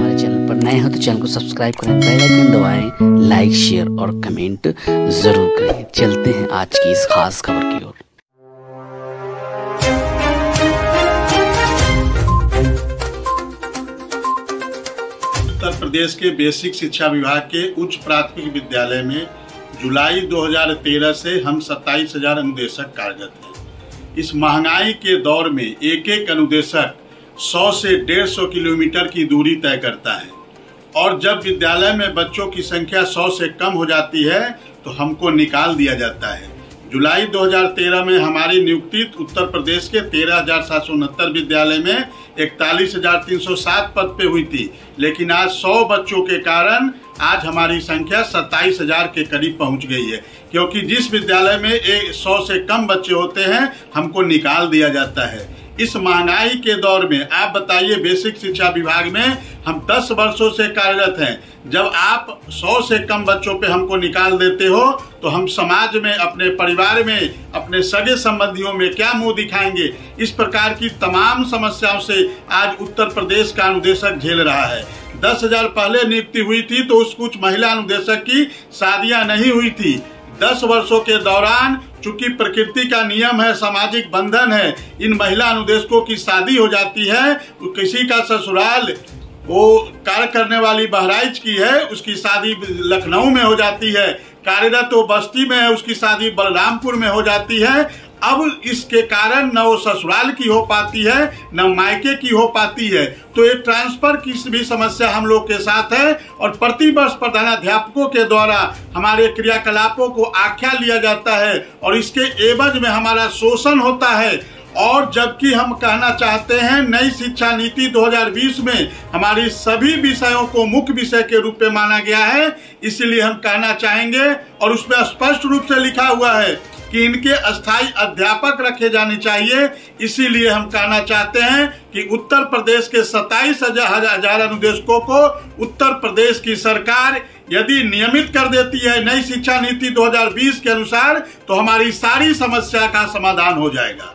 हमारे चैनल पर नए हैं तो चैनल को सब्सक्राइब करें, बेल आइकन दबाएँ, लाइक, शेयर और कमेंट ज़रूर करें। चलते हैं आज की इस खास खबर की ओर। उत्तर प्रदेश के बेसिक शिक्षा विभाग के उच्च प्राथमिक विद्यालय में जुलाई 2013 से हम सत्ताईस हज़ार अनुदेशक कार्यरत हैं इस महँगाई के दौर में एक एक अनुदेशक 100 से 150 किलोमीटर की दूरी तय करता है। और जब विद्यालय में बच्चों की संख्या 100 से कम हो जाती है तो हमको निकाल दिया जाता है। जुलाई 2013 में हमारी नियुक्ति उत्तर प्रदेश के तेरह विद्यालय में इकतालीस पद पे हुई थी। लेकिन आज 100 बच्चों के कारण आज हमारी संख्या सत्ताईस हज़ार के करीब पहुँच गई है। क्योंकि जिस विद्यालय में एक सौ से कम बच्चे होते हैं, हमको निकाल दिया जाता है। इस महँगाई के दौर में, आप बताइए बेसिक शिक्षा विभाग में हम 10 वर्षों से कार्यरत हैं। जब आप 100 से कम बच्चों पे हमको निकाल देते हो तो हम समाज में, अपने परिवार में, अपने सगे संबंधियों में क्या मुँह दिखाएँगे? इस प्रकार की तमाम समस्याओं से आज उत्तर प्रदेश का अनुदेशक झेल रहा है। दस हज़ार पहले नियुक्ति हुई थी तो उस कुछ महिला अनुदेशक की शादियाँ नहीं हुई थी। दस वर्षों के दौरान चूँकि प्रकृति का नियम है, सामाजिक बंधन है, इन महिला अनुदेशकों की शादी हो जाती है तो किसी का ससुराल वो कार्य करने वाली बहराइच की है, उसकी शादी लखनऊ में हो जाती है। कार्यरत वो बस्ती में है, उसकी शादी बलरामपुर में हो जाती है। अब इसके कारण न वो ससुराल की हो पाती है, न मायके की हो पाती है। तो ये ट्रांसफ़र की भी समस्या हम लोग के साथ है और प्रतिवर्ष प्रधानाध्यापकों के द्वारा हमारे क्रियाकलापों को आख्या लिया जाता है और इसके एवज में हमारा शोषण होता है। और जबकि हम कहना चाहते हैं, नई शिक्षा नीति 2020 में हमारी सभी विषयों को मुख्य विषय के रूप में माना गया है, इसलिए हम कहना चाहेंगे और उसमें स्पष्ट रूप से लिखा हुआ है कि इनके अस्थायी अध्यापक रखे जाने चाहिए। इसीलिए हम कहना चाहते हैं कि उत्तर प्रदेश के सत्ताईस हज़ार अनुदेशकों को उत्तर प्रदेश की सरकार यदि नियमित कर देती है नई शिक्षा नीति 2020 के अनुसार तो हमारी सारी समस्या का समाधान हो जाएगा।